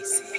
Tracy.